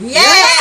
Yeah!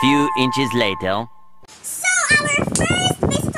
Few inches later. So, our first visitor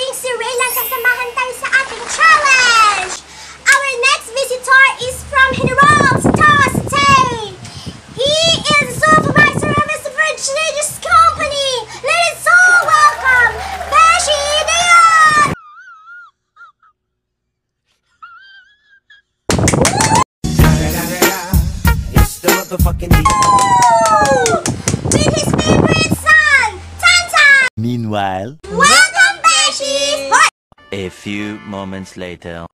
A few moments later.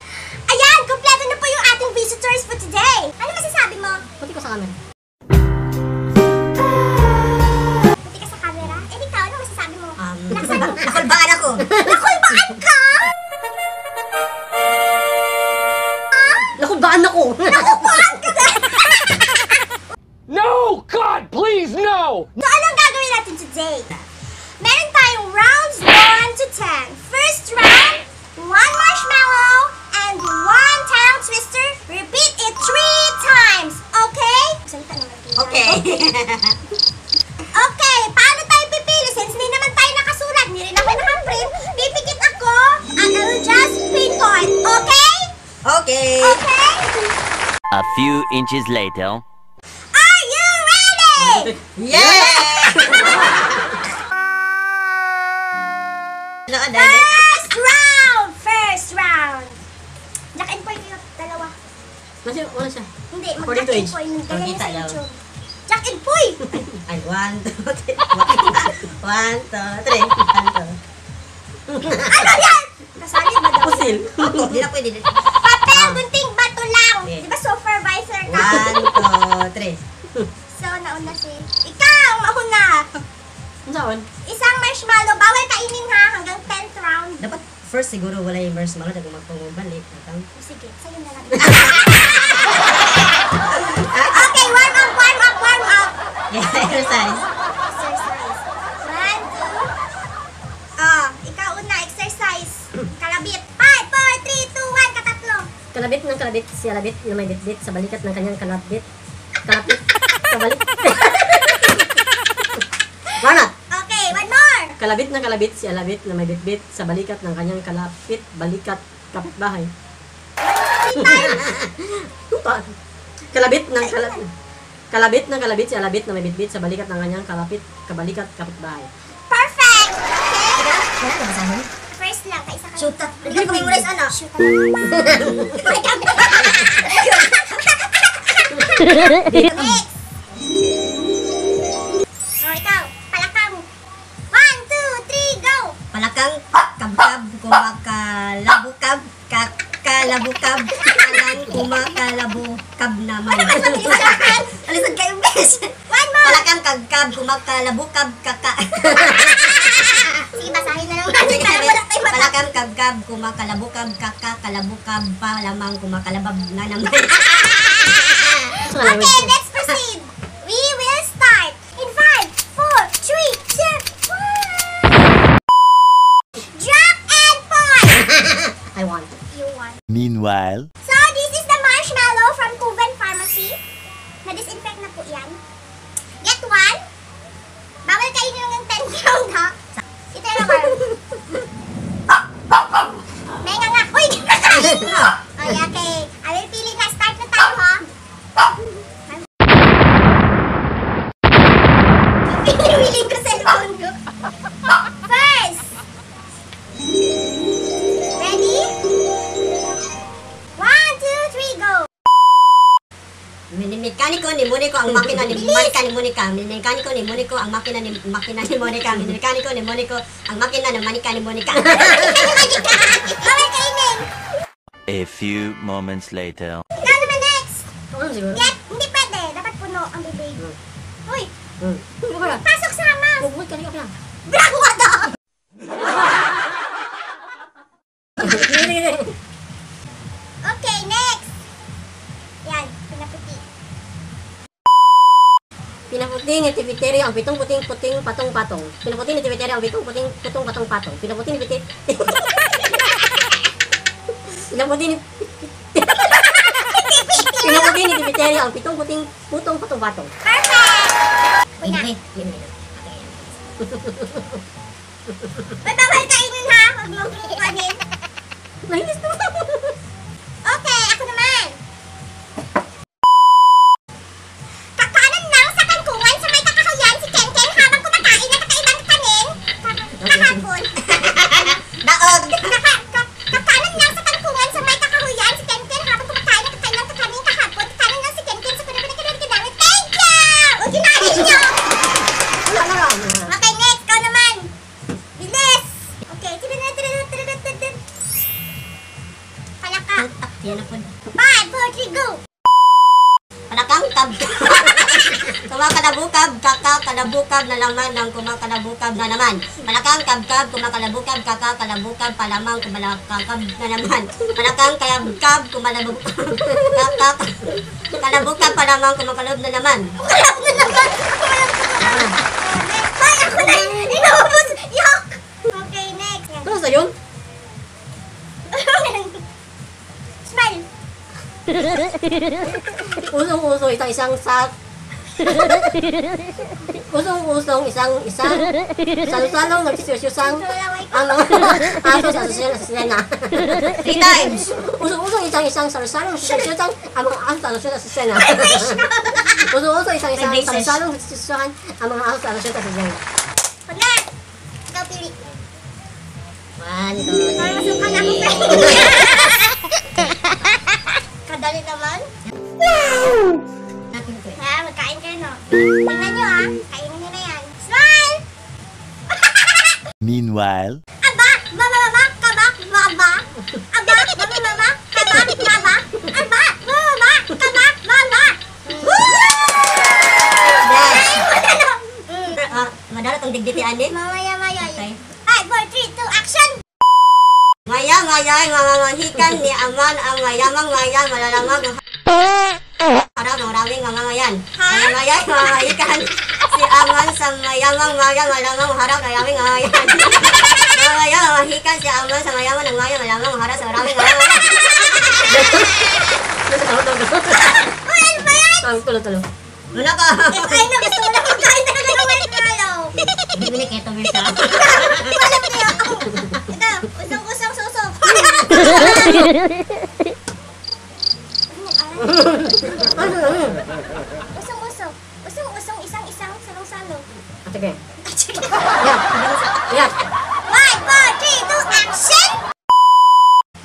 Ayan, kompleto na po yung ating visitors for today. Ano masasabi mo? Puti ko sa camera. Puti ka sa camera. Eh, ikaw, ano masasabi mo? Um, nakulbaan ako. Nakulbaan ka? Nakulbaan ako. Nakulbaan ka na? No! God, please, no! so, anong gagawin natin today? Meron tayong rounds 1 to 10. First round, one marshmallow and one tongue twister. Repeat it three times. Okay? Okay. Okay, paano tayo pipili? Since hindi naman tayo nakasulat, hindi rin ako nakaprint, pipikit ako and I will just pinpoint. Okay? Okay. Okay? A few inches later. Are you ready? Yeah! Ano, ano, ano? First round! First round! Jack and Poy kayo, dalawa. Masya, wala siya. Hindi, mag According Jack to and. Poy. Ang niya sa. YouTube. Jack and Poy! Ay, one, two, three. One, two, three. One, two. ano yan? Kasali ba daw? Pusil. Ako, di na pwede. Papel, gunting, bato lang. Di ba supervisor ka? One, two, three. So, nauna si... Ikaw, mauna. Ano saan? Isang marshmallow, bawal kainin ha, hanggang 10th round. First siguro wala yung marshmallow dahil magpumubalik. Atang. Sige, sa'yo na lang. okay, warm up, warm up, warm up. Yeah, exercise. Exercise. One, two. Oh, ikaw una, exercise. Kalabit. Five, four, three, two, one, katatlo. Kalabit ng kalabit, si Alabit na may bitbit sa balikat ng kanyang kalabit. Mana? Okay, one more. Kalabit ng kalabit, si Alabit na may bitbit sa balikat ng kanyang kalapit, balikat, kapitbahay. Kalabit ng kalabit. Kalabit ng kalabit, si Alabit na may bitbit sa balikat ng kanyang kalapit, kabalikat, kapitbahay. Perfect. Okay. First lang, kaisa ka. Shoot up. Hindi ko memorize ano. Shoot up. Palakang kagkab, kumakalabukab, kaka. Sige, basahin na naman. Sige, Para wala tayong mata. Palakang kagkab, kumakalabukab, kaka, kalabukab, pa lamang kumakalabab na naman. Okay, let's Moniko ang makina ni Monica ni Monica. Minimekaniko ni Moniko ang makina ni makina ni Monica. Minimekaniko ni Moniko ang makina ng manika ni Monica. A few moments later. Ikaw naman next! Ano siguro? Hindi pwede. Dapat puno ang bibig. Uy! Pinaputi ni Tibiterio ang pitong puting puting patong patong. Pinaputi ni Tibiterio ang pitong puting putong patong patong. Pinaputi ni Tibiterio. Pinaputi ni Pinaputi ni Tibiterio ang pitong puting putong patong patong. Perfect! Uy na. Hindi, Uy, bawal kainin ha! Huwag mo kukuhanin. Nainis na. Yan na po. Five, four, three, go! Palakang kab. kumakalabukab, kaka, kalabukab na laman ng kumakalabukab na naman. Palakang kabkab, kumakalabukab, kaka, kalabukab, palamang, kumalakakab na naman. Palakang kayabkab, kumalabukab, kaka, kalabukab, palamang, kumakalob na naman. Kulap na naman! Ay, ako na! Inubos! Usong-usong isang isang sa Usong-usong isang isang salong-salong nagsisyusang ang aso sa sasyan sa sasena. Three times. Usong-usong isang isang salong-salong nagsisyusang ang mga aso sa sasyan sa sasena. Usong-usong isang isang May braces. salong nagsisyusang ang mga aso sa sasyan sa sasena. Huwag na! Ikaw pili. One, two, three. masukan ako, Kadali naman. Ha, magkain kayo, no? Tingnan nyo, ha? Kainin nyo na yan. Smile! Meanwhile, Aba! Mama, mama! Kaba! Mama! Aba! Mama, mama! Kaba! Mama! Aba! Mama, mama! Kaba! Mama! Yes. Ano? Ah, madala tong digditian ni. Mamaya, maya. Maya, mamamahikan ni Aman ang mayamang maya, malalamang Para maraming mamamayan. Maya, maya, mamamahikan si Aman sa mayamang maya, malamang harap, maraming mamayan. Maya, mamahikan si Aman sa mayamang ng maya, malamang harap sa maraming mamayan. Uy, ano ba yan? Ang tulo-tulo. Muna ka. Ay, no, gusto mo na magkain talaga ng marshmallow. Bibili keto Mirsa. Walang niyo ako. Ito, usong-usong susok. Ano na yun? Usong-usong. Usong-usong, isang-isang, salong-salong. Ah, Sige. Yan. Yan. 1, 4, 3, 2, action!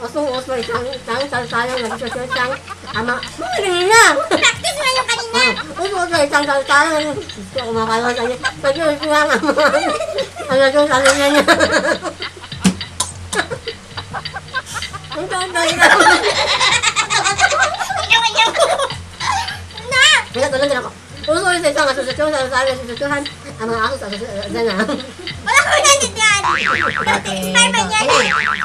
Usong-usong isang isang salsalang nagsisyusang ang mga... Mga ganyan na! Practice mo yung kanina. Usong-usong isang salsalang gusto ko makalawa sa inyo. Nagsisyusang ang mga... Ang nagsisyusang niya niya. Na. Na! Tulang din ako. Puso sa isang asosasyon sa sabi sa asosasyon ang mga aso sa asosasyon na. Wala ko nandyan. Okay. Spider-Man yan.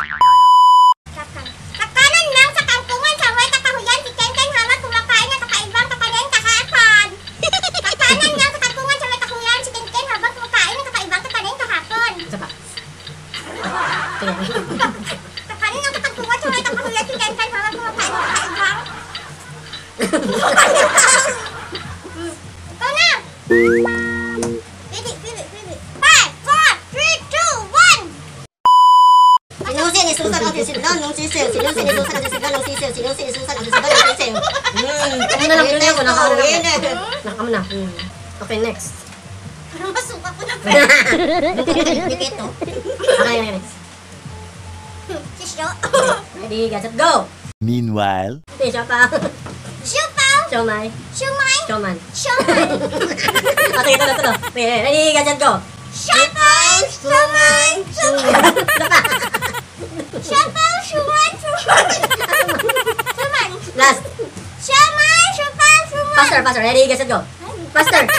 Sisiw. Sinusi ni Susan ang sisidlan ng sisiw. Sinusi ni Susan ang sisidlan ng sisiw. Ako na lang, tuloy ako. Nakaano na. Nakam na. Okay, next. Parang masuka ko na. Dikit to. Okay, next. Sisyo. Ready, get set, go! Meanwhile, Okay, siya pa. Siupaw. Siomay. Siumay. Sioman. Siumay. Okay, ito na, ito na. Okay, ready, get set, go! Siupaw. Siumay. Siumay. Faster, faster. Ready, get set, go! Faster!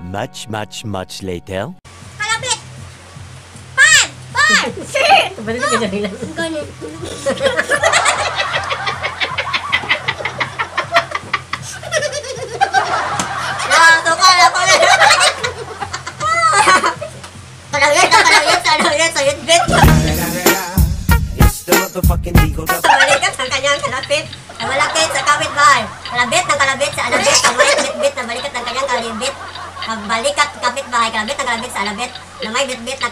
Much, much, much later. Kalapit. Five. Four. Three. Pwede ka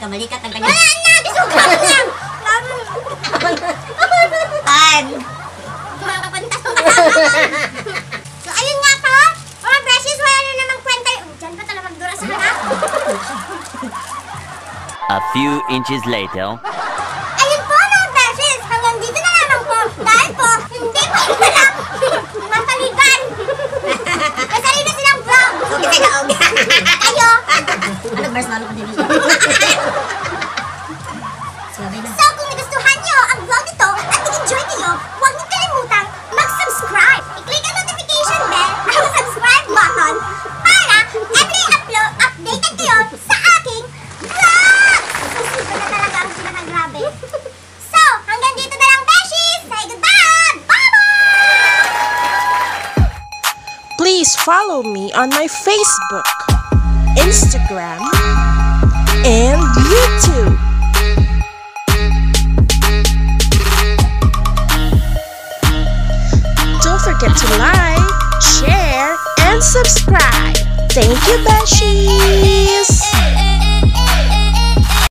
na kabalikat ng kanyang... Wala na. Isukat lang. Time! Makapantas ko So, ayun nga po. Mga besties, wala na namang kwenta. Oh, dyan pa talaga magdura sa harap. A few inches later. Ayun po mga besties. Hanggang dito na lamang po. Dahil po, hindi po sila mataligan. May sarili silang vlog. Okay, sige, okay. Kayo. Ano verse lalo ko din Please follow me on my Facebook, Instagram, and YouTube. Don't forget to like, share, and subscribe. Thank you, Beshi!